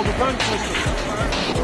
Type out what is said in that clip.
Aldo Branco.